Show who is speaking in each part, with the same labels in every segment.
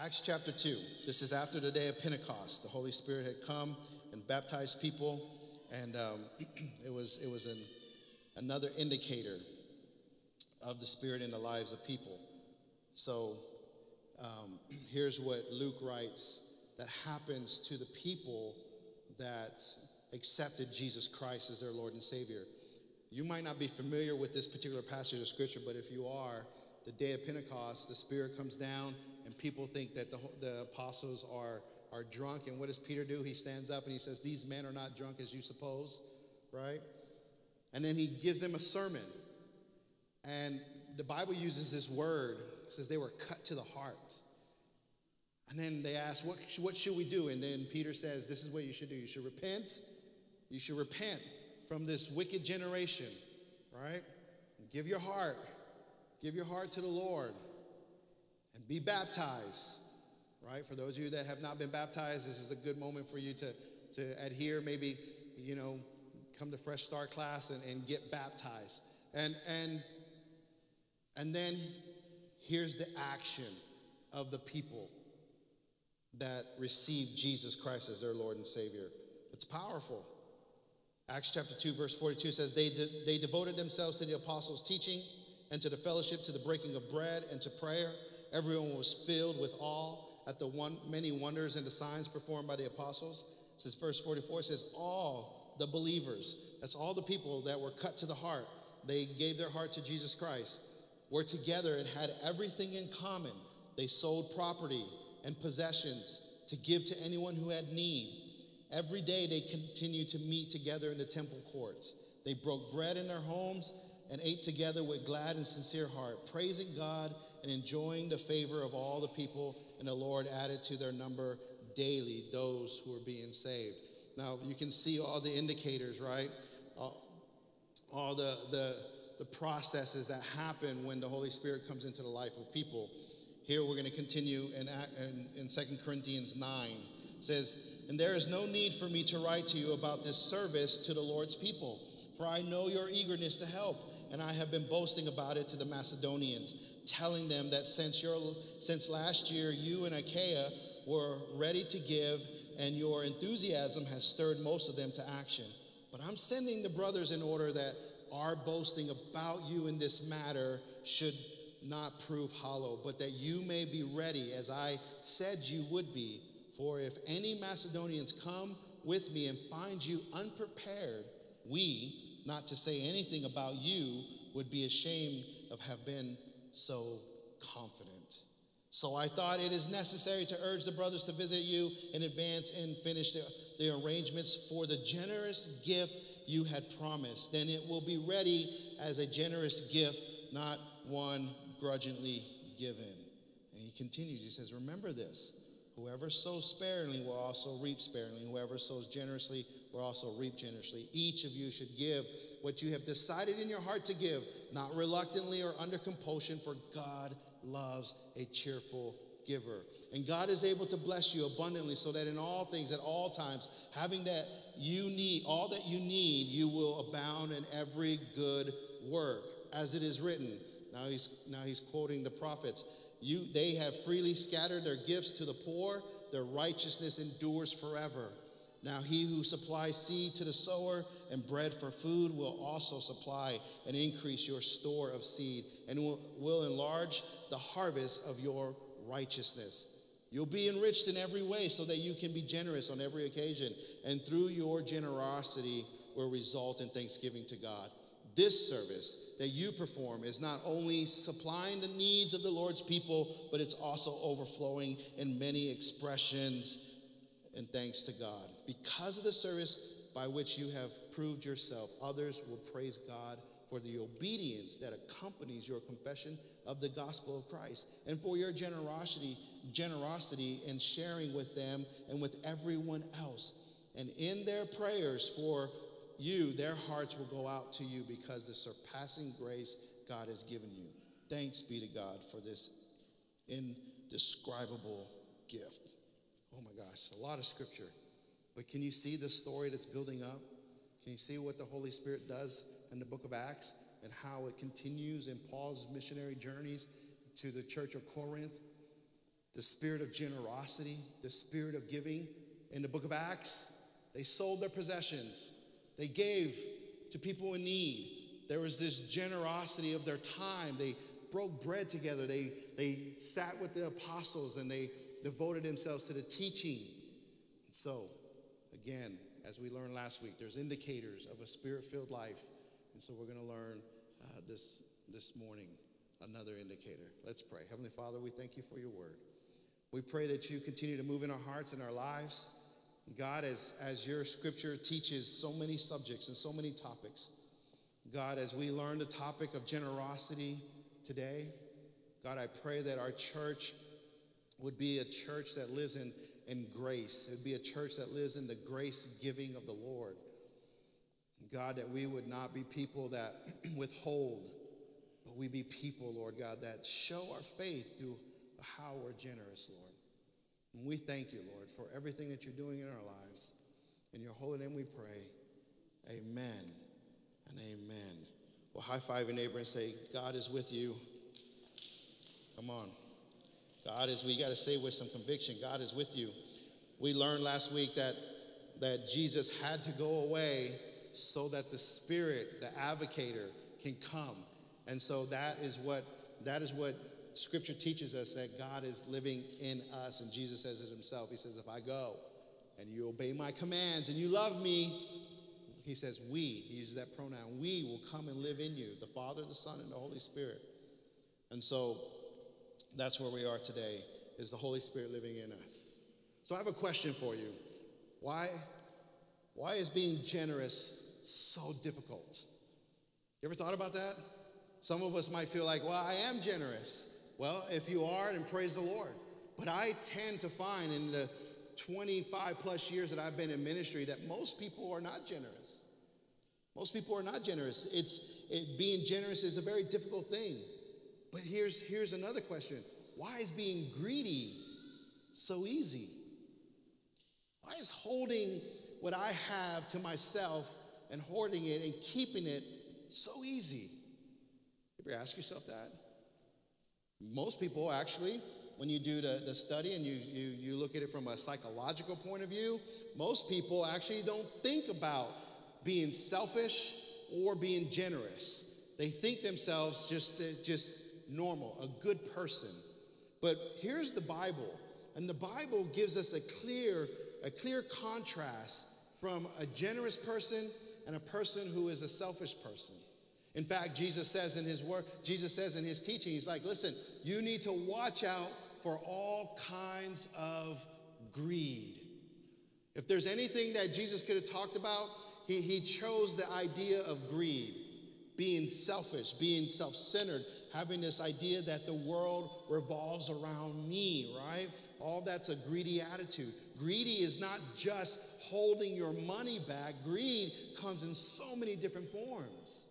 Speaker 1: Acts chapter 2. This is after the day of Pentecost. The Holy Spirit had come and baptized people, and um, it was, it was an, another indicator of the Spirit in the lives of people. So um, here's what Luke writes that happens to the people that accepted Jesus Christ as their Lord and Savior. You might not be familiar with this particular passage of Scripture, but if you are, the day of Pentecost, the Spirit comes down and people think that the, the apostles are, are drunk. And what does Peter do? He stands up and he says, These men are not drunk as you suppose, right? And then he gives them a sermon. And the Bible uses this word, says they were cut to the heart. And then they ask, what, what should we do? And then Peter says, This is what you should do. You should repent. You should repent from this wicked generation, right? Give your heart. Give your heart to the Lord be baptized, right? For those of you that have not been baptized, this is a good moment for you to, to adhere, maybe, you know, come to Fresh Start class and, and get baptized. And, and, and then here's the action of the people that received Jesus Christ as their Lord and Savior. It's powerful. Acts chapter 2, verse 42 says, They, de- they devoted themselves to the apostles' teaching and to the fellowship, to the breaking of bread, and to prayer. Everyone was filled with awe at the one, many wonders and the signs performed by the apostles. It says verse 44 says, All the believers, that's all the people that were cut to the heart, they gave their heart to Jesus Christ, were together and had everything in common. They sold property and possessions to give to anyone who had need. Every day they continued to meet together in the temple courts. They broke bread in their homes and ate together with glad and sincere heart, praising God and enjoying the favor of all the people. And the Lord added to their number daily those who were being saved. Now you can see all the indicators, right? All, all the, the, the processes that happen when the Holy Spirit comes into the life of people. Here we're going to continue in, in, in 2 Corinthians 9. It says, And there is no need for me to write to you about this service to the Lord's people, for I know your eagerness to help, and I have been boasting about it to the Macedonians, telling them that since, your, since last year you and Achaia were ready to give, and your enthusiasm has stirred most of them to action. But I'm sending the brothers in order that our boasting about you in this matter should not prove hollow, but that you may be ready as I said you would be. For if any Macedonians come with me and find you unprepared, we, not to say anything about you, would be ashamed of have been so confident. So I thought it is necessary to urge the brothers to visit you in advance and finish the, the arrangements for the generous gift you had promised. Then it will be ready as a generous gift, not one grudgingly given. And he continues, he says, Remember this. Whoever sows sparingly will also reap sparingly. Whoever sows generously will also reap generously. Each of you should give what you have decided in your heart to give, not reluctantly or under compulsion, for God loves a cheerful giver. And God is able to bless you abundantly so that in all things, at all times, having that you need, all that you need, you will abound in every good work. As it is written, now he's, now he's quoting the prophets. You, they have freely scattered their gifts to the poor, their righteousness endures forever. Now, he who supplies seed to the sower and bread for food will also supply and increase your store of seed and will, will enlarge the harvest of your righteousness. You'll be enriched in every way so that you can be generous on every occasion, and through your generosity will result in thanksgiving to God this service that you perform is not only supplying the needs of the Lord's people, but it's also overflowing in many expressions and thanks to God. Because of the service by which you have proved yourself, others will praise God for the obedience that accompanies your confession of the gospel of Christ and for your generosity generosity in sharing with them and with everyone else and in their prayers for you, their hearts will go out to you because the surpassing grace God has given you. Thanks be to God for this indescribable gift. Oh my gosh, a lot of scripture. But can you see the story that's building up? Can you see what the Holy Spirit does in the book of Acts and how it continues in Paul's missionary journeys to the church of Corinth? the spirit of generosity, the spirit of giving. In the book of Acts, they sold their possessions, they gave to people in need. There was this generosity of their time. They broke bread together. They, they sat with the apostles and they devoted themselves to the teaching. And so, again, as we learned last week, there's indicators of a spirit filled life. And so we're going to learn uh, this, this morning another indicator. Let's pray. Heavenly Father, we thank you for your word. We pray that you continue to move in our hearts and our lives. God, as, as your scripture teaches so many subjects and so many topics, God, as we learn the topic of generosity today, God, I pray that our church would be a church that lives in, in grace. It'd be a church that lives in the grace giving of the Lord. God, that we would not be people that withhold, but we be people, Lord God, that show our faith through how we're generous, Lord. And we thank you, Lord, for everything that you're doing in our lives. In your holy name we pray. Amen and amen. Well, high five your neighbor and say, God is with you. Come on. God is, we got to say with some conviction, God is with you. We learned last week that, that Jesus had to go away so that the Spirit, the advocator, can come. And so that is what that is what scripture teaches us that God is living in us. And Jesus says it himself. He says, If I go and you obey my commands and you love me, he says, we, he uses that pronoun, we will come and live in you, the Father, the Son, and the Holy Spirit. And so that's where we are today, is the Holy Spirit living in us. So I have a question for you. Why, why is being generous so difficult? You ever thought about that? Some of us might feel like, well, I am generous. Well, if you are, then praise the Lord. But I tend to find in the 25 plus years that I've been in ministry that most people are not generous. Most people are not generous. It's it, being generous is a very difficult thing. But here's here's another question. Why is being greedy so easy? Why is holding what I have to myself and hoarding it and keeping it so easy? If you ever ask yourself that? Most people actually when you do the, the study and you, you, you look at it from a psychological point of view, most people actually don't think about being selfish or being generous. They think themselves just, just normal, a good person. But here's the Bible, and the Bible gives us a clear, a clear contrast from a generous person and a person who is a selfish person. In fact, Jesus says in his word, Jesus says in his teaching, he's like, listen, you need to watch out for all kinds of greed. If there's anything that Jesus could have talked about, he, he chose the idea of greed, being selfish, being self centered, having this idea that the world revolves around me, right? All that's a greedy attitude. Greedy is not just holding your money back, greed comes in so many different forms.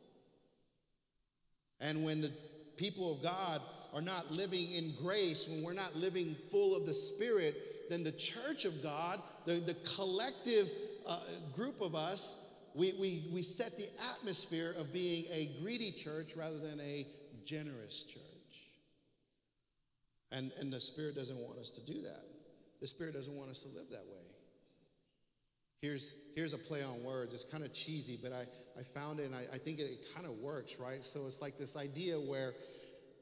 Speaker 1: And when the people of God are not living in grace, when we're not living full of the Spirit, then the church of God, the, the collective uh, group of us, we, we, we set the atmosphere of being a greedy church rather than a generous church. And, and the Spirit doesn't want us to do that. The Spirit doesn't want us to live that way. Here's, here's a play on words. It's kind of cheesy, but I, I found it and I, I think it, it kind of works, right? So it's like this idea where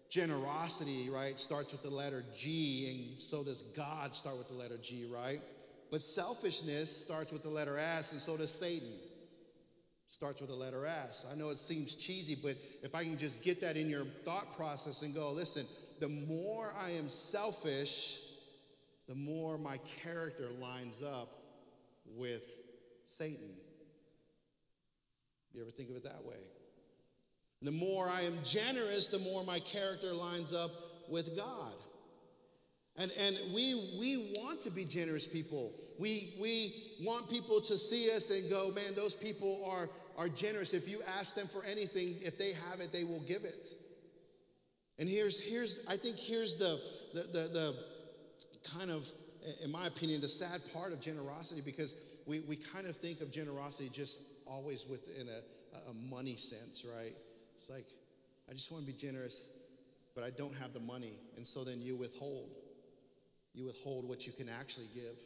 Speaker 1: generosity, right, starts with the letter G, and so does God start with the letter G, right? But selfishness starts with the letter S, and so does Satan. Starts with the letter S. I know it seems cheesy, but if I can just get that in your thought process and go, listen, the more I am selfish, the more my character lines up with Satan. You ever think of it that way? The more I am generous, the more my character lines up with God. And, and we, we want to be generous people. We, we want people to see us and go, man, those people are, are generous. If you ask them for anything, if they have it, they will give it. And here's, here's I think here's the, the, the, the kind of, in my opinion, the sad part of generosity because we, we kind of think of generosity just always within a, a money sense, right? It's like, I just want to be generous, but I don't have the money. And so then you withhold. You withhold what you can actually give.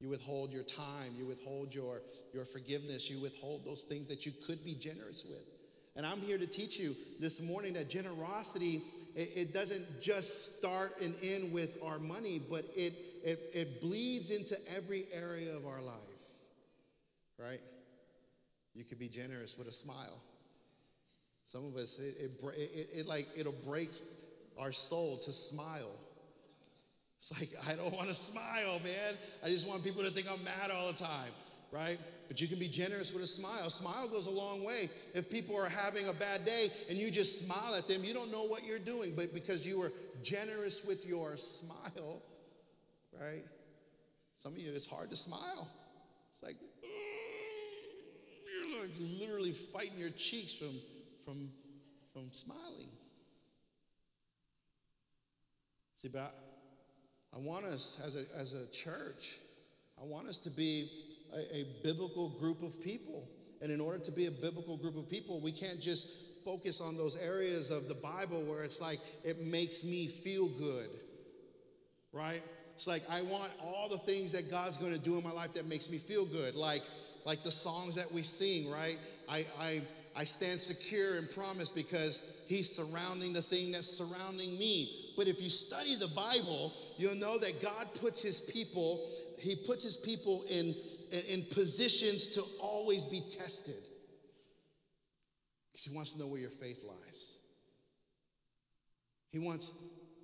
Speaker 1: You withhold your time. You withhold your, your forgiveness. You withhold those things that you could be generous with. And I'm here to teach you this morning that generosity, it, it doesn't just start and end with our money, but it, it, it bleeds into every area of our life, right? You could be generous with a smile. Some of us, it, it, it, it like, it'll break our soul to smile. It's like, I don't want to smile, man. I just want people to think I'm mad all the time, right? But you can be generous with a smile. Smile goes a long way. If people are having a bad day and you just smile at them, you don't know what you're doing, but because you were generous with your smile, right? Some of you, it's hard to smile. It's like, mm, you're like literally fighting your cheeks from, from, from smiling. See, but I want us as a, as a church, I want us to be a, a biblical group of people. And in order to be a biblical group of people, we can't just focus on those areas of the Bible where it's like, it makes me feel good, right? It's like, I want all the things that God's gonna do in my life that makes me feel good. Like, like the songs that we sing, right? I, I, I stand secure and promise because He's surrounding the thing that's surrounding me. But if you study the Bible, you'll know that God puts His people, He puts His people in, in, in positions to always be tested. Because He wants to know where your faith lies. He wants,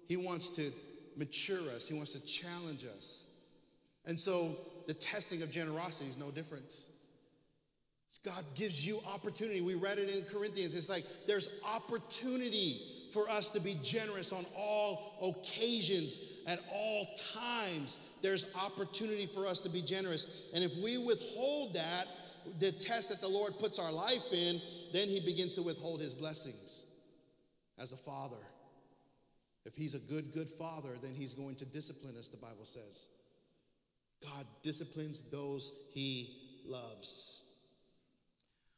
Speaker 1: he wants to mature us, He wants to challenge us. And so the testing of generosity is no different. God gives you opportunity. We read it in Corinthians. It's like there's opportunity for us to be generous on all occasions, at all times. There's opportunity for us to be generous. And if we withhold that, the test that the Lord puts our life in, then He begins to withhold His blessings as a father. If He's a good, good father, then He's going to discipline us, the Bible says. God disciplines those He loves.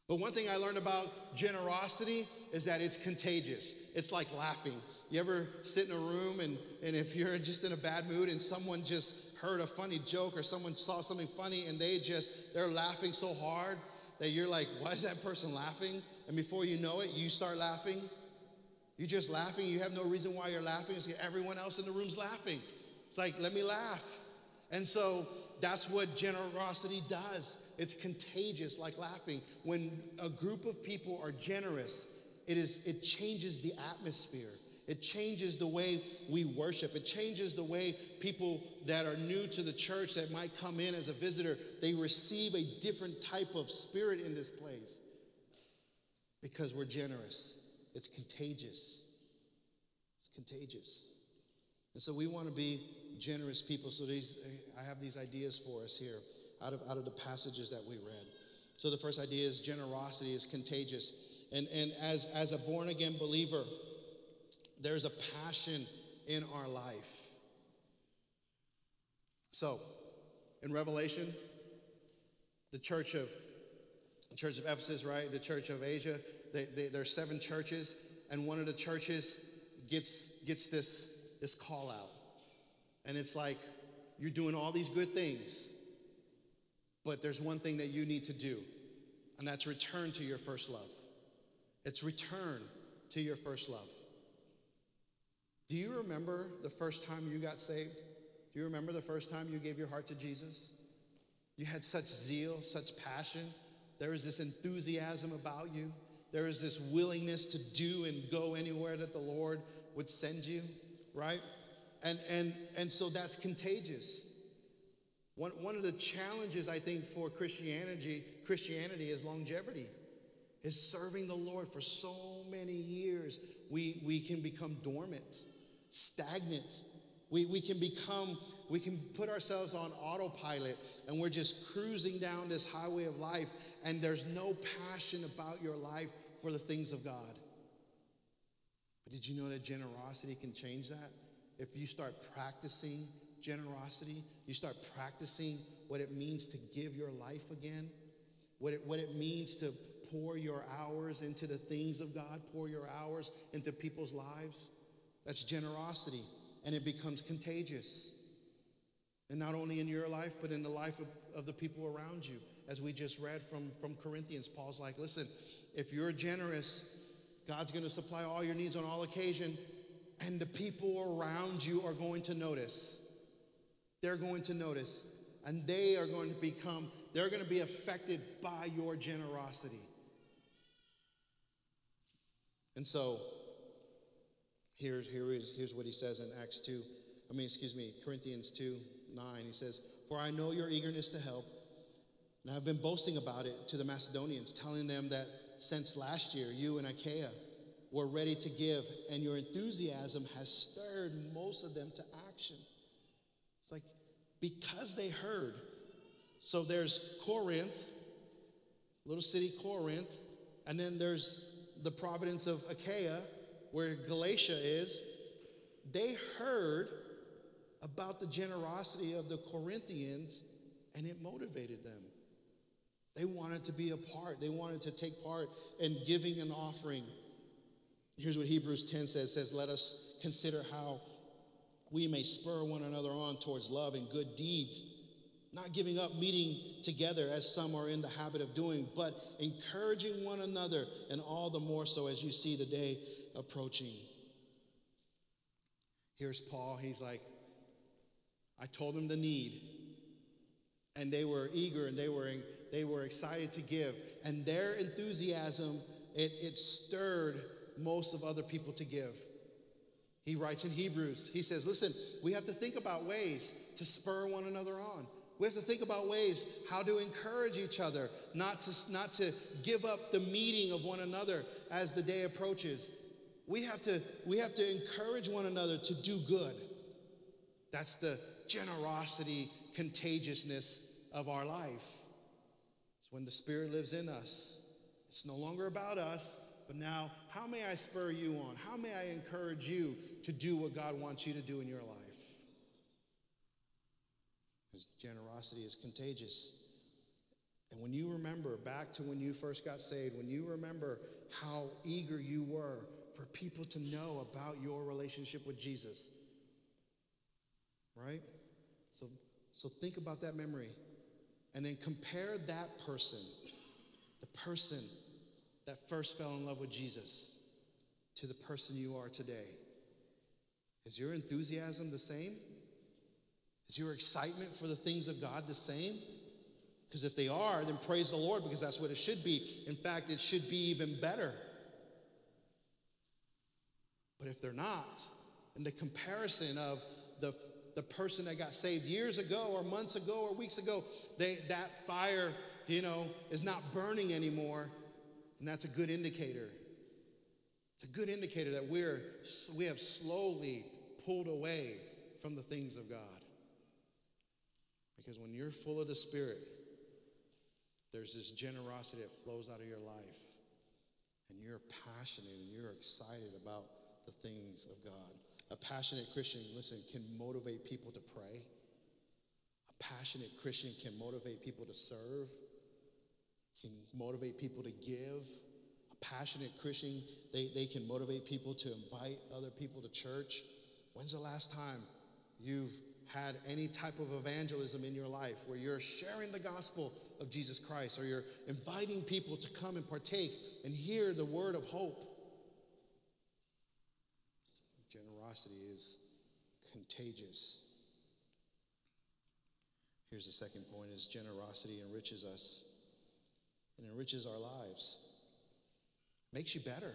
Speaker 1: But one thing I learned about generosity is that it's contagious. It's like laughing. You ever sit in a room and, and if you're just in a bad mood and someone just heard a funny joke or someone saw something funny and they just, they're laughing so hard that you're like, why is that person laughing? And before you know it, you start laughing. You're just laughing. You have no reason why you're laughing. It's like everyone else in the room's laughing. It's like, let me laugh. And so that's what generosity does. It's contagious, like laughing. When a group of people are generous, it, is, it changes the atmosphere. It changes the way we worship. It changes the way people that are new to the church that might come in as a visitor, they receive a different type of spirit in this place because we're generous. It's contagious. It's contagious. And so we want to be generous people. So these, I have these ideas for us here out of, out of the passages that we read. So the first idea is generosity is contagious. And, and as, as a born again believer, there's a passion in our life. So, in Revelation, the church of the church of Ephesus, right? The church of Asia, they, they, there's seven churches, and one of the churches gets gets this this call out. And it's like, you're doing all these good things, but there's one thing that you need to do, and that's return to your first love. It's return to your first love. Do you remember the first time you got saved? Do you remember the first time you gave your heart to Jesus? You had such zeal, such passion. There was this enthusiasm about you. There was this willingness to do and go anywhere that the Lord would send you, right? And, and, and so that's contagious. One, one of the challenges, I think, for Christianity, Christianity is longevity, is serving the Lord for so many years. We, we can become dormant, stagnant. We, we can become, we can put ourselves on autopilot and we're just cruising down this highway of life and there's no passion about your life for the things of God. But did you know that generosity can change that? if you start practicing generosity, you start practicing what it means to give your life again, what it, what it means to pour your hours into the things of God, pour your hours into people's lives, that's generosity. and it becomes contagious. And not only in your life, but in the life of, of the people around you. As we just read from, from Corinthians, Paul's like, listen, if you're generous, God's going to supply all your needs on all occasion, and the people around you are going to notice. They're going to notice, and they are going to become, they're going to be affected by your generosity. And so, here's, here is, here's what he says in Acts 2, I mean, excuse me, Corinthians 2 9. He says, For I know your eagerness to help, and I've been boasting about it to the Macedonians, telling them that since last year, you and Achaia were ready to give, and your enthusiasm has stirred most of them to action. It's like because they heard. So there's Corinth, little city Corinth, and then there's the providence of Achaia, where Galatia is. They heard about the generosity of the Corinthians, and it motivated them. They wanted to be a part, they wanted to take part in giving an offering. Here's what Hebrews 10 says, says, let us consider how we may spur one another on towards love and good deeds, not giving up meeting together as some are in the habit of doing, but encouraging one another, and all the more so as you see the day approaching. Here's Paul. He's like, I told them the need, and they were eager and they were, they were excited to give. And their enthusiasm, it, it stirred most of other people to give. He writes in Hebrews, he says, Listen, we have to think about ways to spur one another on. We have to think about ways how to encourage each other, not to, not to give up the meeting of one another as the day approaches. We have to, we have to encourage one another to do good. That's the generosity, contagiousness of our life. It's when the Spirit lives in us. It's no longer about us, but now, how may I spur you on? How may I encourage you to do what God wants you to do in your life? Because generosity is contagious. And when you remember back to when you first got saved, when you remember how eager you were for people to know about your relationship with Jesus, right? So, so think about that memory and then compare that person, the person that first fell in love with Jesus, to the person you are today. Is your enthusiasm the same? Is your excitement for the things of God the same? Because if they are, then praise the Lord because that's what it should be. In fact, it should be even better. But if they're not, and the comparison of the the person that got saved years ago or months ago or weeks ago, they, that fire, you know, is not burning anymore. And that's a good indicator. It's a good indicator that we're, we have slowly pulled away from the things of God. Because when you're full of the Spirit, there's this generosity that flows out of your life. And you're passionate and you're excited about the things of God. A passionate Christian, listen, can motivate people to pray. A passionate Christian can motivate people to serve, can motivate people to give. A passionate Christian, they, they can motivate people to invite other people to church. When's the last time you've had any type of evangelism in your life where you're sharing the gospel of Jesus Christ or you're inviting people to come and partake and hear the word of hope? generosity is contagious. Here's the second point is generosity enriches us and enriches our lives. Makes you better.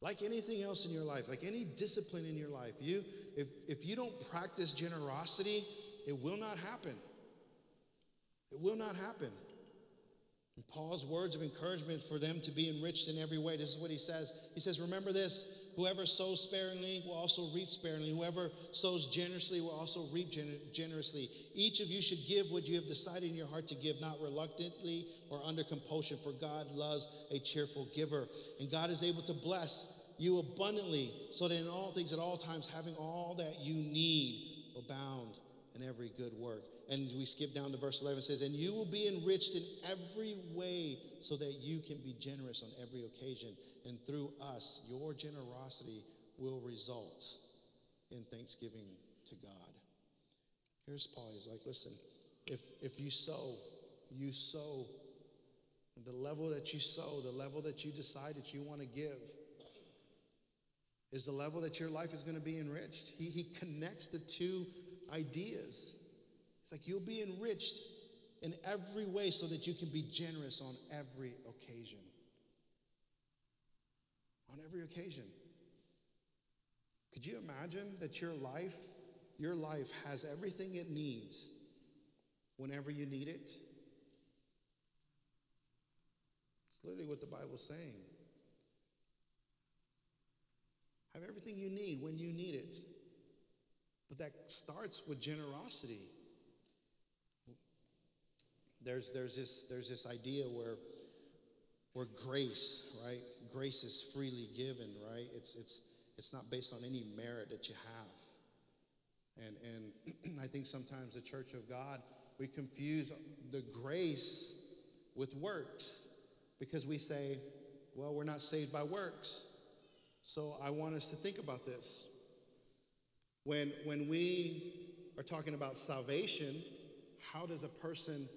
Speaker 1: Like anything else in your life, like any discipline in your life, you if if you don't practice generosity, it will not happen. It will not happen. And Paul's words of encouragement for them to be enriched in every way. This is what he says. He says, Remember this Whoever sows sparingly will also reap sparingly. Whoever sows generously will also reap gener- generously. Each of you should give what you have decided in your heart to give, not reluctantly or under compulsion, for God loves a cheerful giver. And God is able to bless you abundantly, so that in all things, at all times, having all that you need, abound in every good work. And we skip down to verse 11 says, And you will be enriched in every way so that you can be generous on every occasion. And through us, your generosity will result in thanksgiving to God. Here's Paul. He's like, listen, if if you sow, you sow the level that you sow, the level that you decide that you want to give, is the level that your life is going to be enriched. He, he connects the two ideas. It's like you'll be enriched in every way so that you can be generous on every occasion. On every occasion. Could you imagine that your life, your life has everything it needs whenever you need it? It's literally what the Bible's saying. Have everything you need when you need it. But that starts with generosity. There's, there's, this, there's this idea where, where grace, right? Grace is freely given, right? It's, it's, it's not based on any merit that you have. And, and I think sometimes the church of God, we confuse the grace with works because we say, well, we're not saved by works. So I want us to think about this. When, when we are talking about salvation, how does a person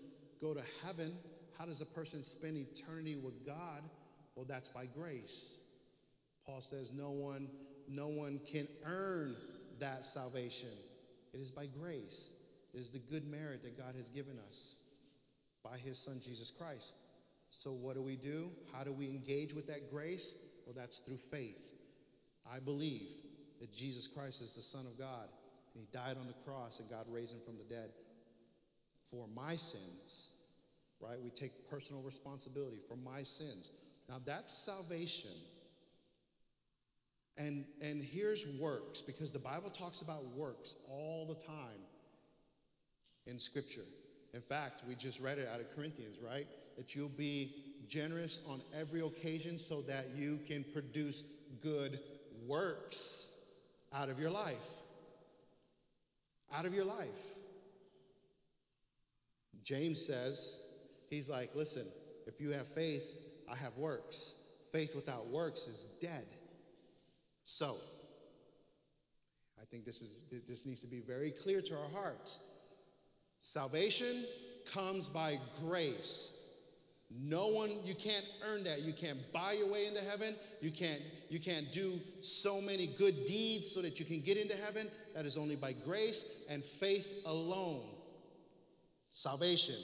Speaker 1: go to heaven? How does a person spend eternity with God? Well, that's by grace. Paul says no one, no one can earn that salvation. It is by grace. It is the good merit that God has given us by his son Jesus Christ. So what do we do? How do we engage with that grace? Well, that's through faith. I believe that Jesus Christ is the Son of God, and He died on the cross, and God raised Him from the dead for my sins. Right? We take personal responsibility for my sins. Now that's salvation. And, and here's works, because the Bible talks about works all the time in Scripture. In fact, we just read it out of Corinthians, right? That you'll be generous on every occasion so that you can produce good works out of your life. Out of your life. James says, he's like, listen, if you have faith, I have works. Faith without works is dead. So, I think this is this needs to be very clear to our hearts. Salvation comes by grace. No one, you can't earn that. You can't buy your way into heaven. You can't, you can't do so many good deeds so that you can get into heaven. That is only by grace and faith alone. Salvation.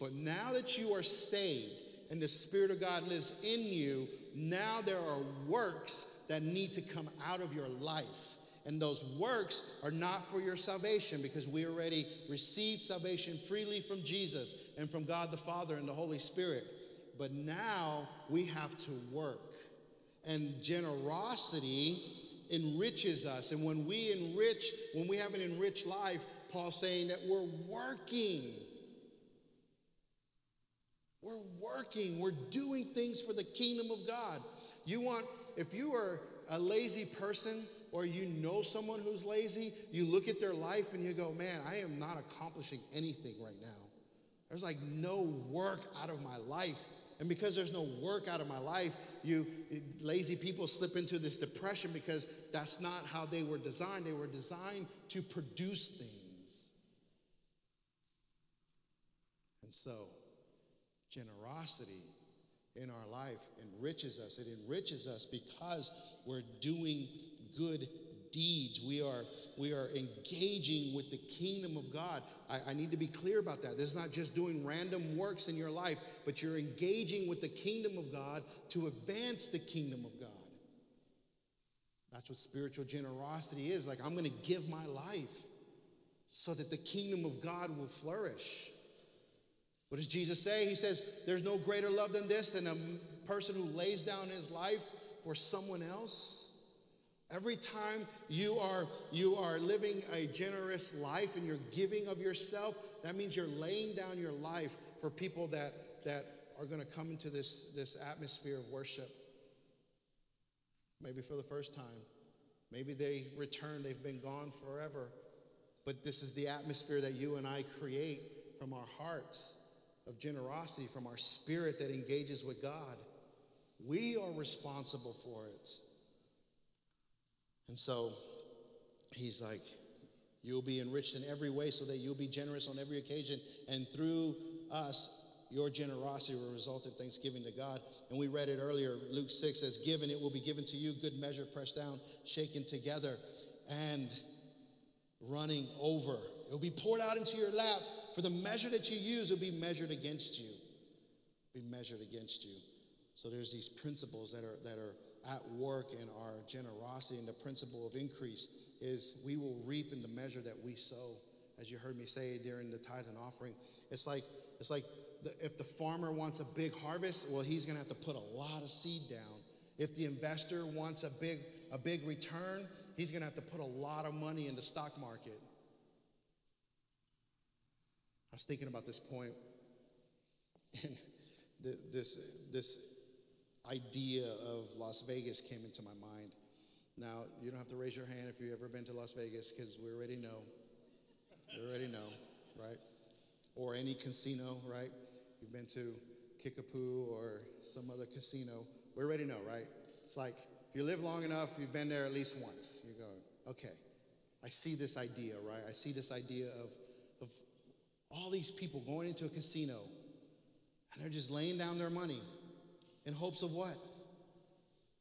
Speaker 1: But now that you are saved and the Spirit of God lives in you, now there are works that need to come out of your life. And those works are not for your salvation because we already received salvation freely from Jesus and from God the Father and the Holy Spirit. But now we have to work. And generosity enriches us. And when we enrich, when we have an enriched life, Paul's saying that we're working. We're working. We're doing things for the kingdom of God. You want, if you are a lazy person, or you know someone who's lazy, you look at their life and you go, man, I am not accomplishing anything right now. There's like no work out of my life. And because there's no work out of my life, you lazy people slip into this depression because that's not how they were designed. They were designed to produce things. And so, generosity in our life enriches us. It enriches us because we're doing good deeds. We are, we are engaging with the kingdom of God. I, I, need to be clear about that. This is not just doing random works in your life, but you're engaging with the kingdom of God to advance the kingdom of God. That's what spiritual generosity is. Like, I'm going to give my life so that the kingdom of God will flourish. What does Jesus say? He says, There's no greater love than this than a person who lays down his life for someone else. Every time you are you are living a generous life and you're giving of yourself, that means you're laying down your life for people that that are going to come into this this atmosphere of worship. Maybe for the first time. Maybe they return, they've been gone forever. But this is the atmosphere that you and I create from our hearts of generosity, from our spirit that engages with God. We are responsible for it. And so he's like, You'll be enriched in every way so that you'll be generous on every occasion. And through us, your generosity will result in thanksgiving to God. And we read it earlier. Luke 6 says, Given, it will be given to you, good measure, pressed down, shaken together, and running over. It will be poured out into your lap. For the measure that you use will be measured against you. Be measured against you. So there's these principles that are that are at work in our generosity and the principle of increase is we will reap in the measure that we sow as you heard me say during the tithe and offering it's like it's like the, if the farmer wants a big harvest well he's going to have to put a lot of seed down if the investor wants a big a big return he's going to have to put a lot of money in the stock market was thinking about this point and this this idea of Las Vegas came into my mind. Now, you don't have to raise your hand if you've ever been to Las Vegas because we already know. We already know, right? Or any casino, right? You've been to Kickapoo or some other casino. We already know, right? It's like if you live long enough, you've been there at least once. You go, okay, I see this idea, right? I see this idea of all these people going into a casino and they're just laying down their money in hopes of what?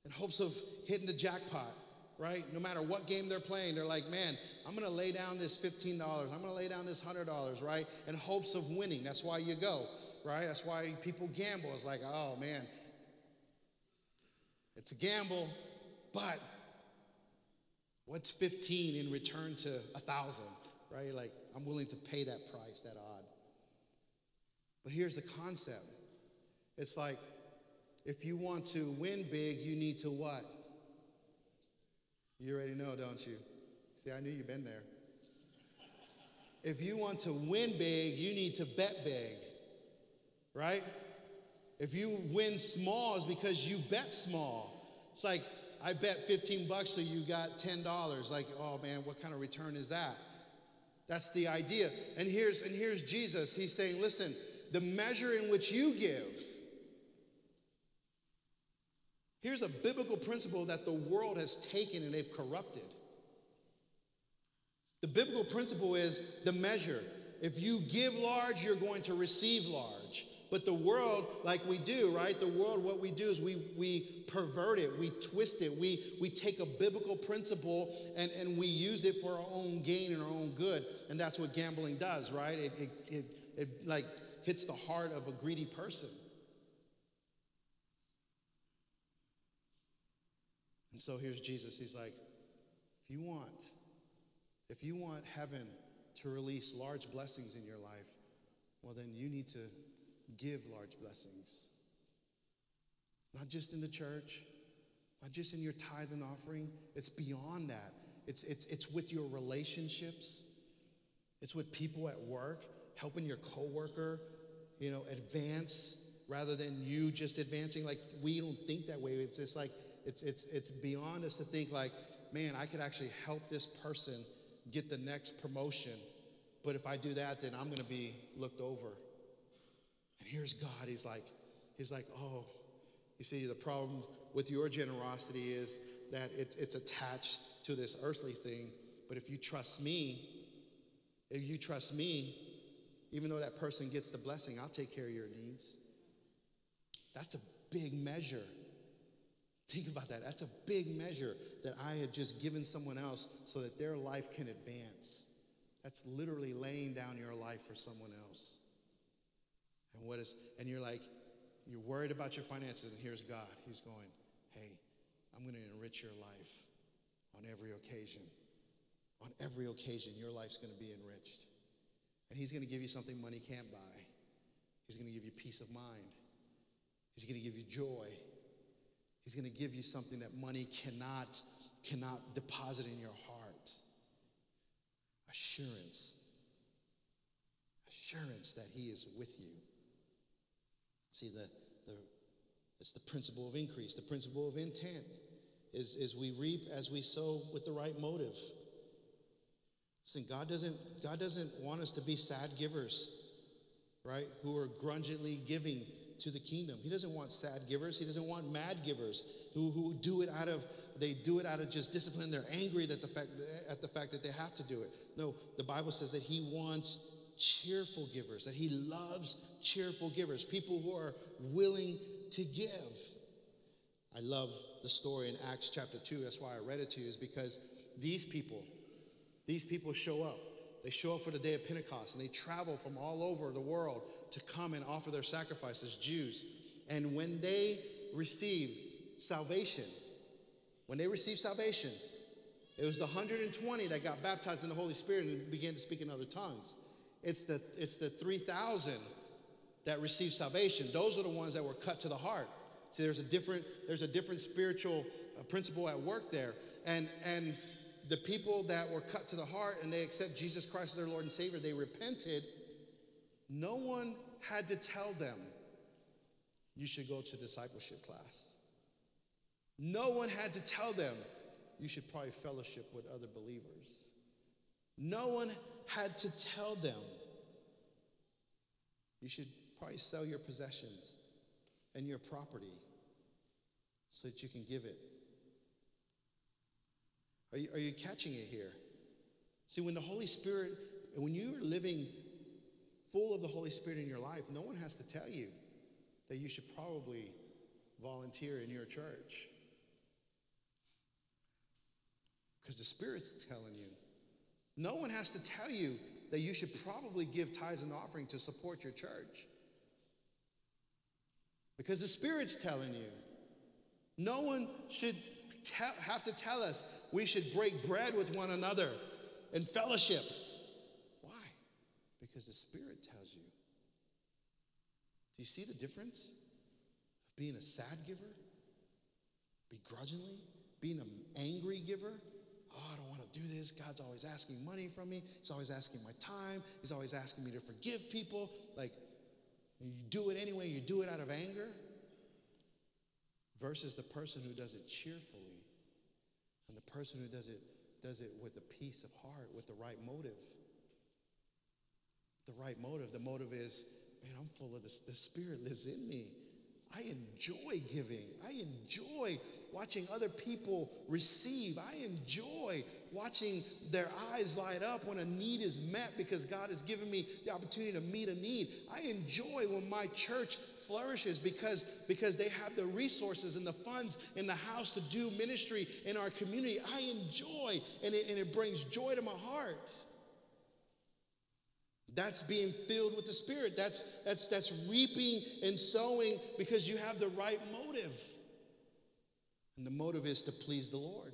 Speaker 1: In hopes of hitting the jackpot, right? No matter what game they're playing, they're like, man, I'm gonna lay down this $15, I'm gonna lay down this $100, right? In hopes of winning. That's why you go, right? That's why people gamble. It's like, oh man, it's a gamble, but what's 15 in return to a thousand, right? Like, I'm willing to pay that price, that odd. But here's the concept it's like, if you want to win big, you need to what? You already know, don't you? See, I knew you've been there. If you want to win big, you need to bet big, right? If you win small, it's because you bet small. It's like, I bet 15 bucks, so you got $10. Like, oh man, what kind of return is that? That's the idea. And here's and here's Jesus. He's saying, listen, the measure in which you give Here's a biblical principle that the world has taken and they've corrupted. The biblical principle is the measure. If you give large, you're going to receive large. But the world, like we do, right? The world, what we do is we, we pervert it, we twist it, we, we take a biblical principle and, and we use it for our own gain and our own good. And that's what gambling does, right? It, it, it, it like hits the heart of a greedy person. And so here's Jesus. He's like, if you want, if you want heaven to release large blessings in your life, well, then you need to give large blessings. Not just in the church, not just in your tithe and offering. It's beyond that. It's, it's, it's with your relationships. It's with people at work, helping your coworker, you know, advance rather than you just advancing. Like we don't think that way. It's just like it's, it's, it's beyond us to think like, man, I could actually help this person get the next promotion. But if I do that, then I'm going to be looked over. And here's God. He's like, he's like, oh, you see, the problem with your generosity is that it's, it's attached to this earthly thing. But if you trust me, if you trust me, even though that person gets the blessing, I'll take care of your needs. That's a big measure. Think about that. That's a big measure that I had just given someone else so that their life can advance. That's literally laying down your life for someone else. And what is and you're like you're worried about your finances and here's God. He's going, "Hey, I'm going to enrich your life on every occasion. On every occasion your life's going to be enriched. And he's going to give you something money can't buy. He's going to give you peace of mind. He's going to give you joy. He's going to give you something that money cannot, cannot deposit in your heart. Assurance. Assurance that He is with you. See, the, the, it's the principle of increase, the principle of intent is, is we reap as we sow with the right motive. Listen, God doesn't, God doesn't want us to be sad givers, right? Who are grudgingly giving to the kingdom. He doesn't want sad givers. He doesn't want mad givers who, who do it out of, they do it out of just discipline. They're angry that the fact, at the fact that they have to do it. No, the Bible says that He wants cheerful givers, that He loves cheerful givers, people who are willing to give. I love the story in Acts chapter 2. That's why I read it to you, is because these people, these people show up. They show up for the day of Pentecost and they travel from all over the world to come and offer their sacrifices, Jews. And when they receive salvation, when they received salvation, it was the 120 that got baptized in the Holy Spirit and began to speak in other tongues. It's the, it's the 3,000 that received salvation. Those are the ones that were cut to the heart. See, there's a different, there's a different spiritual uh, principle at work there. And, and the people that were cut to the heart and they accept Jesus Christ as their Lord and Savior, they repented. No one had to tell them, you should go to discipleship class. No one had to tell them, you should probably fellowship with other believers. No one had to tell them, you should probably sell your possessions and your property so that you can give it. Are you, are you catching it here? See, when the Holy Spirit, when you're living full of the Holy Spirit in your life, no one has to tell you that you should probably volunteer in your church. Because the Spirit's telling you. No one has to tell you that you should probably give tithes and offering to support your church. Because the Spirit's telling you. No one should te- have to tell us we should break bread with one another in fellowship. Why? Because the Spirit tells you. Do you see the difference of being a sad giver, begrudgingly, being an angry giver? Oh, I don't want to do this. God's always asking money from me. He's always asking my time. He's always asking me to forgive people. Like, you do it anyway, you do it out of anger. Versus the person who does it cheerfully and the person who does it does it with a peace of heart, with the right motive. The right motive. The motive is, man, I'm full of this. The Spirit lives in me. I enjoy giving. I enjoy watching other people receive. I enjoy watching their eyes light up when a need is met because God has given me the opportunity to meet a need. I enjoy when my church flourishes because, because they have the resources and the funds in the house to do ministry in our community. I enjoy, and it, and it brings joy to my heart. That's being filled with the Spirit. That's, that's, that's reaping and sowing because you have the right motive. And the motive is to please the Lord.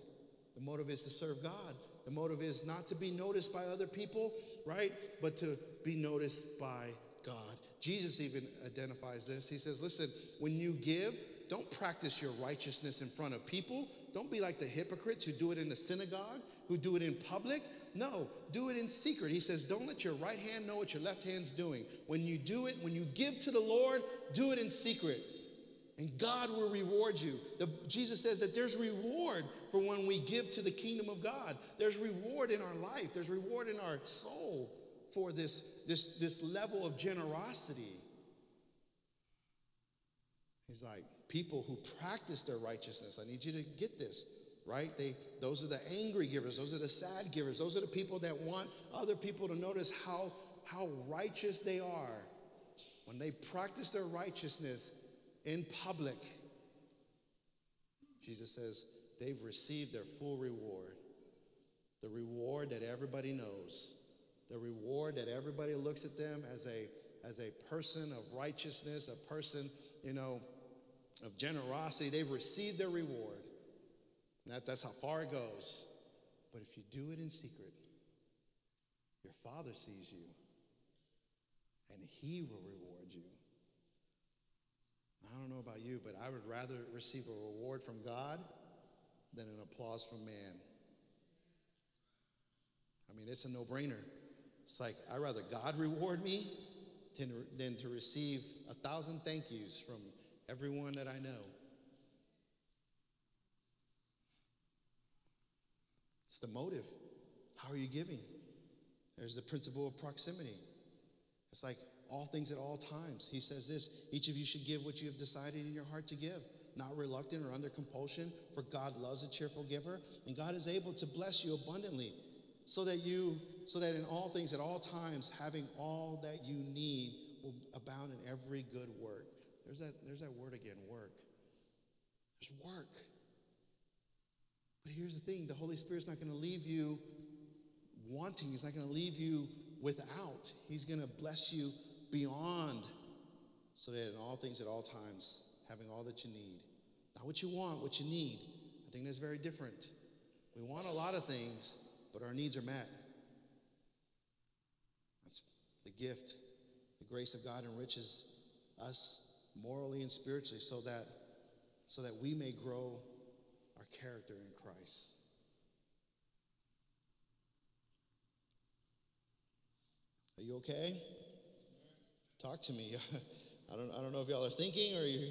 Speaker 1: The motive is to serve God. The motive is not to be noticed by other people, right? But to be noticed by God. Jesus even identifies this. He says, listen, when you give, don't practice your righteousness in front of people. Don't be like the hypocrites who do it in the synagogue, who do it in public. No, do it in secret. He says, Don't let your right hand know what your left hand's doing. When you do it, when you give to the Lord, do it in secret. And God will reward you. The, Jesus says that there's reward for when we give to the kingdom of God. There's reward in our life, there's reward in our soul for this, this, this level of generosity. He's like, people who practice their righteousness, I need you to get this right? They, those are the angry givers, those are the sad givers, those are the people that want other people to notice how, how righteous they are. When they practice their righteousness in public, Jesus says they've received their full reward. The reward that everybody knows, the reward that everybody looks at them as a, as a person of righteousness, a person, you know, of generosity. They've received their reward. That, that's how far it goes. But if you do it in secret, your Father sees you and He will reward you. I don't know about you, but I would rather receive a reward from God than an applause from man. I mean, it's a no brainer. It's like, I'd rather God reward me than, than to receive a thousand thank yous from everyone that I know. It's the motive. How are you giving? There's the principle of proximity. It's like all things at all times. He says this each of you should give what you have decided in your heart to give. not reluctant or under compulsion, for God loves a cheerful giver, and God is able to bless you abundantly, so that you, so that in all things, at all times, having all that you need will abound in every good work. There's that, there's that word again, work. There's work. But here's the thing the Holy Spirit's not going to leave you wanting, He's not going to leave you without. He's going to bless you beyond so that in all things at all times, having all that you need. Not what you want, what you need. I think that's very different. We want a lot of things, but our needs are met. That's the gift. The grace of God enriches us morally and spiritually so that so that we may grow our character Christ. Are you okay? Talk to me. I don't, I don't know if y'all are thinking or you're,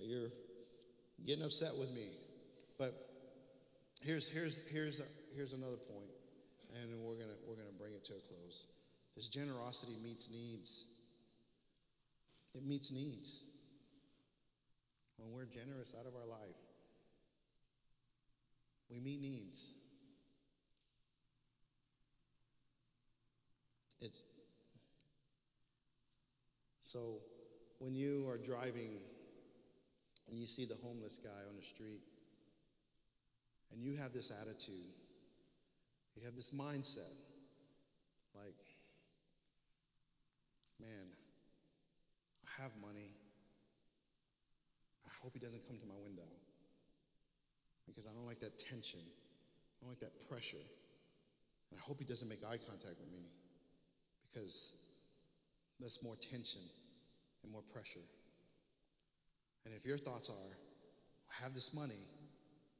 Speaker 1: you're getting upset with me. But here's, here's, here's, here's another point, and we're going to we're gonna bring it to a close. This generosity meets needs. It meets needs. When we're generous out of our life, we meet needs. It's so when you are driving and you see the homeless guy on the street and you have this attitude, you have this mindset like, man, I have money. I hope he doesn't come to my window because I don't like that tension. I don't like that pressure. And I hope he doesn't make eye contact with me because that's more tension and more pressure. And if your thoughts are, I have this money,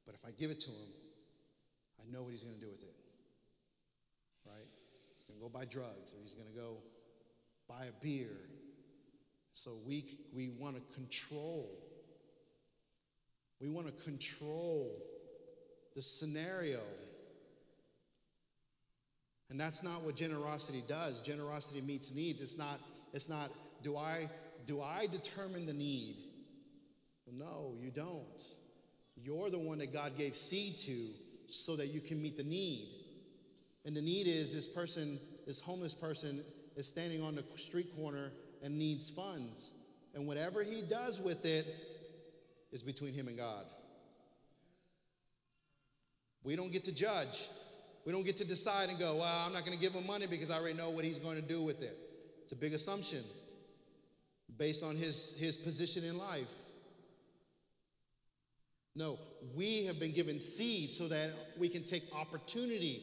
Speaker 1: but if I give it to him, I know what he's going to do with it. Right? He's going to go buy drugs or he's going to go buy a beer. So we, we want to control. We want to control the scenario. And that's not what generosity does. Generosity meets needs. It's not, it's not do I, do I determine the need? No, you don't. You're the one that God gave seed to so that you can meet the need. And the need is this person, this homeless person, is standing on the street corner and needs funds. And whatever he does with it is between him and God. We don't get to judge. We don't get to decide and go, well, I'm not going to give him money because I already know what he's going to do with it. It's a big assumption based on his, his position in life. No, we have been given seed so that we can take opportunity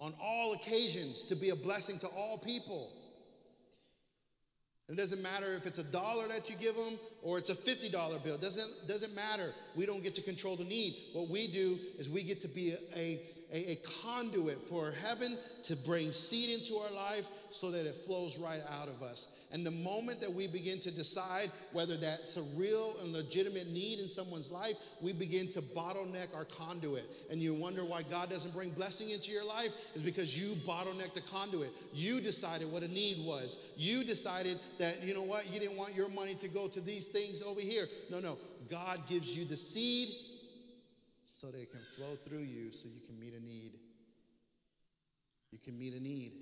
Speaker 1: on all occasions to be a blessing to all people. It doesn't matter if it's a dollar that you give them or it's a $50 bill. It doesn't, doesn't matter. We don't get to control the need. What we do is we get to be a, a, a conduit for heaven to bring seed into our life so that it flows right out of us. And the moment that we begin to decide whether that's a real and legitimate need in someone's life, we begin to bottleneck our conduit. And you wonder why God doesn't bring blessing into your life is because you bottlenecked the conduit. You decided what a need was. You decided that, you know what, you didn't want your money to go to these things over here. No, no. God gives you the seed so that it can flow through you so you can meet a need. You can meet a need.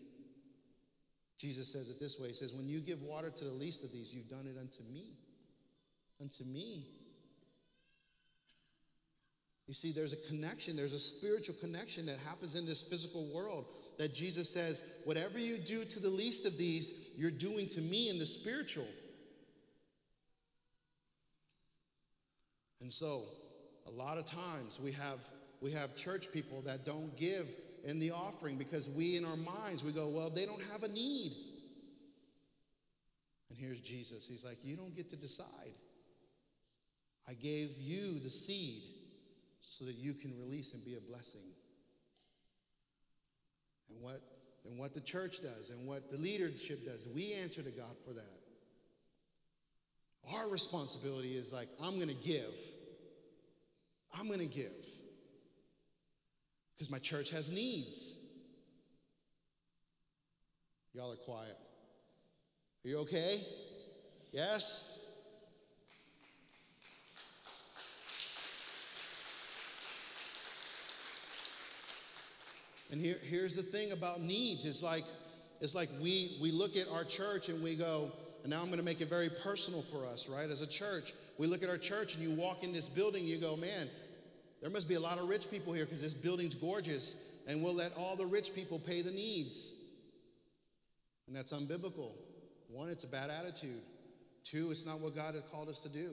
Speaker 1: Jesus says it this way He says, When you give water to the least of these, you've done it unto me. Unto me. You see, there's a connection, there's a spiritual connection that happens in this physical world that Jesus says, Whatever you do to the least of these, you're doing to me in the spiritual. And so, a lot of times we have we have church people that don't give in the offering because we in our minds we go, well, they don't have a need. And here's Jesus. He's like, you don't get to decide. I gave you the seed so that you can release and be a blessing. And what and what the church does and what the leadership does, we answer to God for that. Our responsibility is like, I'm going to give. I'm going to give because my church has needs. Y'all are quiet. Are you okay? Yes? And here, here's the thing about needs. It's like, it's like we, we look at our church and we go, and now I'm going to make it very personal for us, right? As a church, we look at our church and you walk in this building, you go, man, there must be a lot of rich people here because this building's gorgeous, and we'll let all the rich people pay the needs. And that's unbiblical. One, it's a bad attitude. Two, it's not what God has called us to do.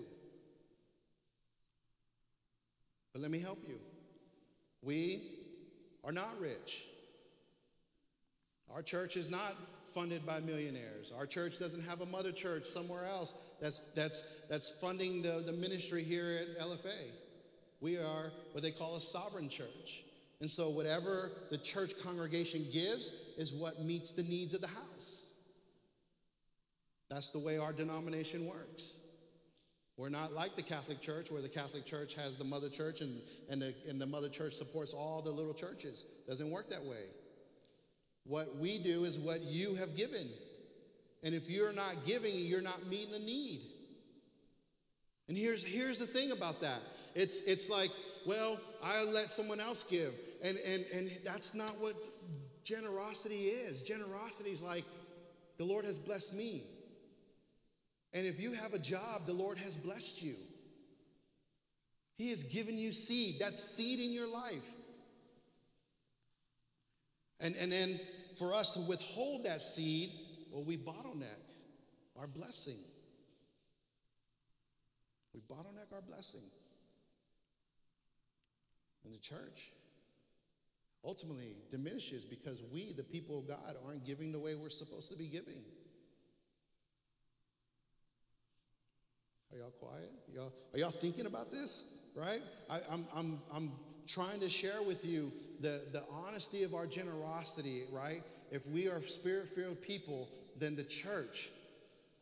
Speaker 1: But let me help you. We are not rich. Our church is not funded by millionaires. Our church doesn't have a mother church somewhere else that's, that's, that's funding the, the ministry here at LFA. We are what they call a sovereign church. And so, whatever the church congregation gives is what meets the needs of the house. That's the way our denomination works. We're not like the Catholic Church, where the Catholic Church has the mother church and, and, the, and the mother church supports all the little churches. Doesn't work that way. What we do is what you have given. And if you're not giving, you're not meeting a need. And here's, here's the thing about that it's, it's like, well, I let someone else give. And, and, and that's not what generosity is. Generosity is like, the Lord has blessed me. And if you have a job, the Lord has blessed you. He has given you seed. that seed in your life. And, and then for us to withhold that seed, well, we bottleneck our blessing. We bottleneck our blessing. And the church ultimately diminishes because we, the people of God, aren't giving the way we're supposed to be giving. Are y'all quiet? Y'all, are y'all thinking about this? Right? I, I'm, I'm, I'm trying to share with you the, the honesty of our generosity, right? If we are spirit filled people, then the church,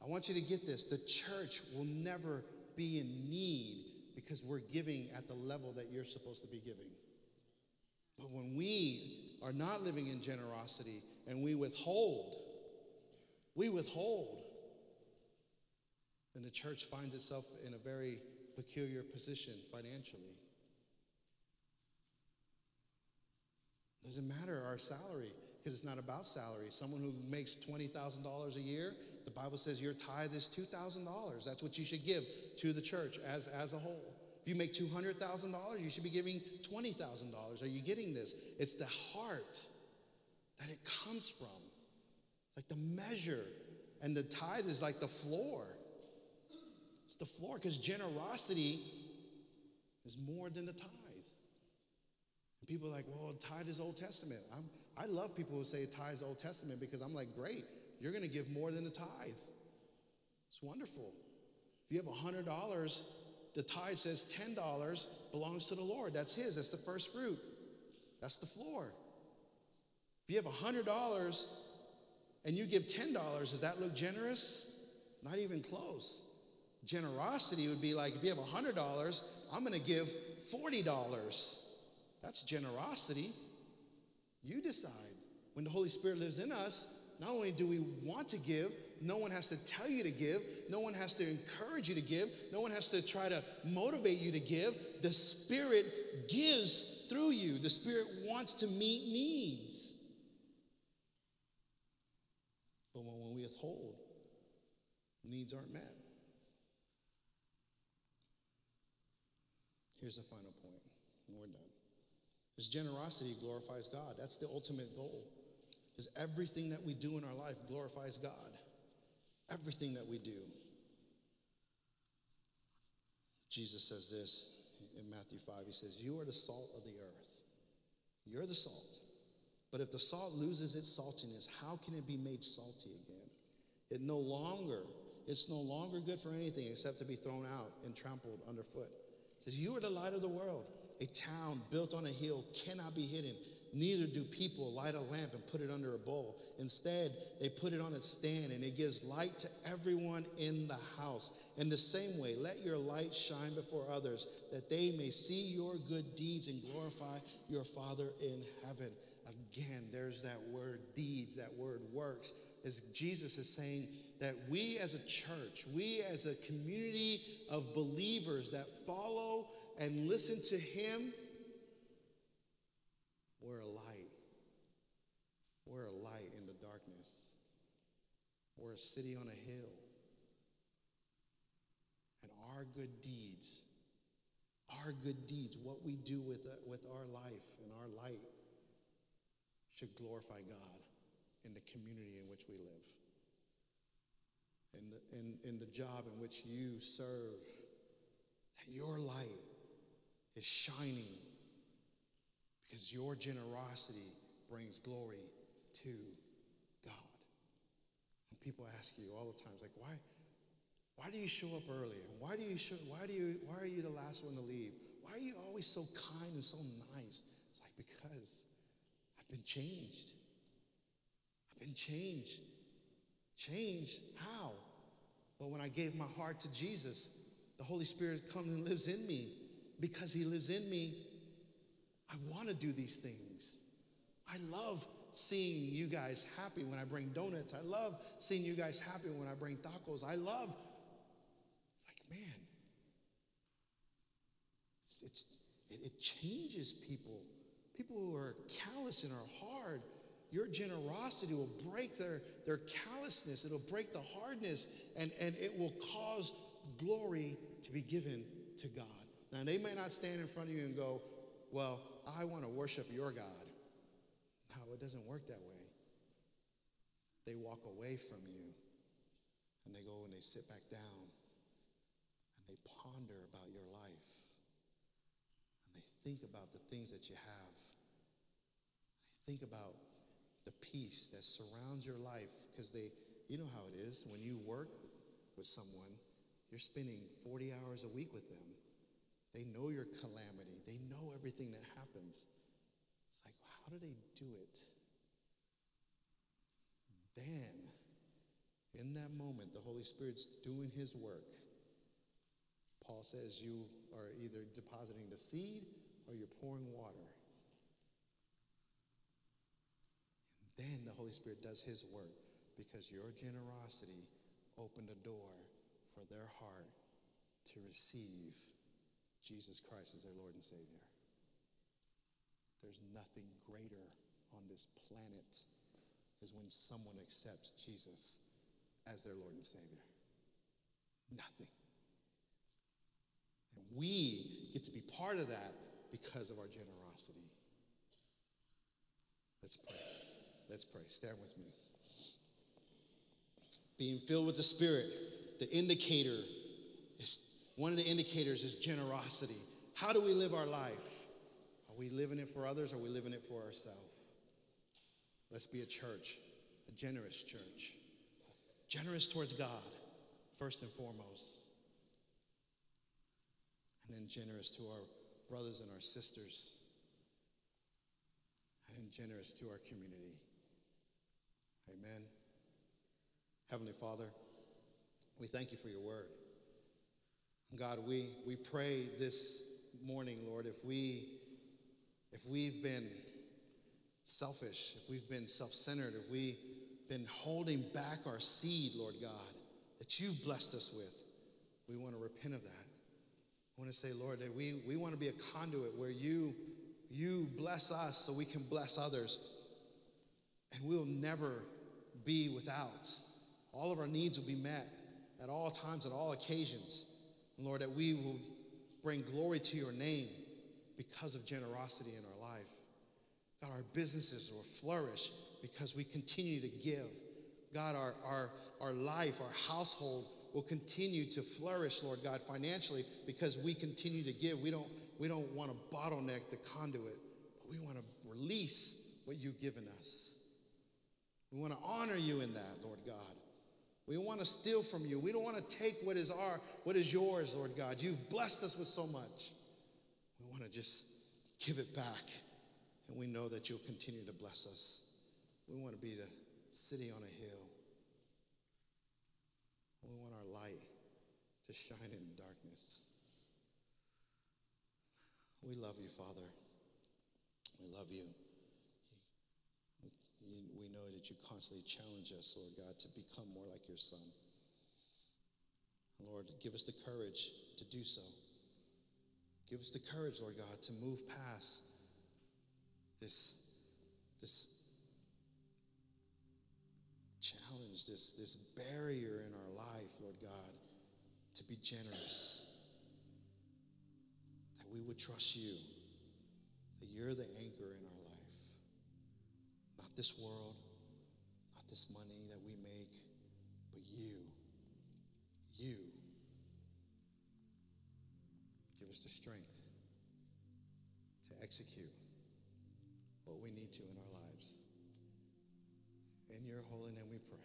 Speaker 1: I want you to get this the church will never be in need because we're giving at the level that you're supposed to be giving. But when we are not living in generosity and we withhold, we withhold, then the church finds itself in a very peculiar position financially. Doesn't matter our salary because it's not about salary. Someone who makes $20,000 a year, the Bible says your tithe is $2,000. That's what you should give to the church as, as a whole. If you make $200,000, you should be giving $20,000. Are you getting this? It's the heart that it comes from. It's like the measure, and the tithe is like the floor. It's the floor because generosity is more than the tithe. And people are like, well, tithe is Old Testament. I'm, I love people who say tithe is Old Testament because I'm like, great, you're going to give more than the tithe. It's wonderful. If you have $100, the tithe says $10 belongs to the Lord. That's His, that's the first fruit. That's the floor. If you have $100 and you give $10, does that look generous? Not even close. Generosity would be like if you have $100, I'm going to give $40. That's generosity. You decide. When the Holy Spirit lives in us, not only do we want to give, no one has to tell you to give, no one has to encourage you to give, no one has to try to motivate you to give. The Spirit gives through you, the Spirit wants to meet needs. But when we withhold, needs aren't met. Here's the final point, and we're done. His generosity glorifies God. That's the ultimate goal. Is everything that we do in our life glorifies God. Everything that we do. Jesus says this in Matthew 5. He says, You are the salt of the earth. You're the salt. But if the salt loses its saltiness, how can it be made salty again? It no longer, it's no longer good for anything except to be thrown out and trampled underfoot. Says, You are the light of the world. A town built on a hill cannot be hidden. Neither do people light a lamp and put it under a bowl. Instead, they put it on its stand and it gives light to everyone in the house. In the same way, let your light shine before others that they may see your good deeds and glorify your Father in heaven. Again, there's that word deeds, that word works. As Jesus is saying that we as a church, we as a community of believers that follow and listen to Him, we're a light. We're a light in the darkness. We're a city on a hill. And our good deeds, our good deeds, what we do with, uh, with our life and our light, should glorify God in the community in which we live, in the, in, in the job in which you serve. Your light is shining because your generosity brings glory to God. And people ask you all the time, like, why, why do you show up early? And why do you show, why do you why are you the last one to leave? Why are you always so kind and so nice? It's like because I've been changed. I've been changed. Changed? How? Well, when I gave my heart to Jesus, the Holy Spirit comes and lives in me. Because He lives in me, I want to do these things. I love seeing you guys happy when I bring donuts. I love seeing you guys happy when I bring tacos. I love, it's like, man, it's, it's it, it changes people. People who are callous and are hard, your generosity will break their, their callousness. It'll break the hardness and, and it will cause glory to be given to God. Now, they may not stand in front of you and go, Well, I want to worship your God. No, it doesn't work that way. They walk away from you and they go and they sit back down and they ponder about your life and they think about the things that you have. They think about the peace that surrounds your life because they, you know how it is when you work with someone, you're spending 40 hours a week with them. They know your calamity, they know everything that happens. It's like, how do they do it? Then, in that moment, the Holy Spirit's doing His work. Paul says you are either depositing the seed or you're pouring water. And then the Holy Spirit does His work because your generosity opened a door for their heart to receive Jesus Christ as their Lord and Savior. There's nothing greater on this planet is when someone accepts Jesus as their Lord and Savior. Nothing. And we get to be part of that because of our generosity. Let's pray. Let's pray. Stand with me. Being filled with the Spirit, the indicator is one of the indicators is generosity. How do we live our life? Are we living it for others or are we living it for ourselves? Let's be a church, a generous church, generous towards God, first and foremost, and then generous to our brothers and our sisters, and generous to our community. Amen. Heavenly Father, we thank you for your word. God, we, we pray this morning, Lord, if we if we've been selfish, if we've been self centered, if we've been holding back our seed, Lord God, that you've blessed us with, we want to repent of that. I want to say, Lord, that we, we want to be a conduit where you, you bless us so we can bless others. And we'll never be without. All of our needs will be met at all times, at all occasions. Lord, that we will bring glory to your name because of generosity in our life. God, our businesses will flourish because we continue to give. God, our, our, our life, our household will continue to flourish, Lord God, financially because we continue to give. We don't, we don't want to bottleneck the conduit, but we want to release what you've given us. We want to honor you in that, Lord God. We don't want to steal from you. We don't want to take what is our, what is yours, Lord God. You've blessed us with so much. We want to just give it back. And we know that you'll continue to bless us. We want to be the city on a hill. We want our light to shine in darkness. We love you, Father. We love you. We know that you constantly challenge us, Lord God, to become more like your Son. Lord, give us the courage to do so. Give us the courage, Lord God, to move past this, this challenge this, this barrier in our life, Lord God, to be generous. That we would trust you, that you're the anchor in our. Not this world, not this money that we make, but you. You. Give us the strength to execute what we need to in our lives. In your holy name we pray.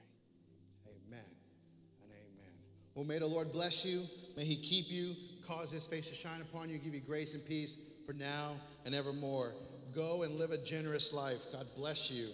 Speaker 1: Amen and amen. Well, may the Lord bless you. May he keep you, cause his face to shine upon you, give you grace and peace for now and evermore. Go and live a generous life. God bless you.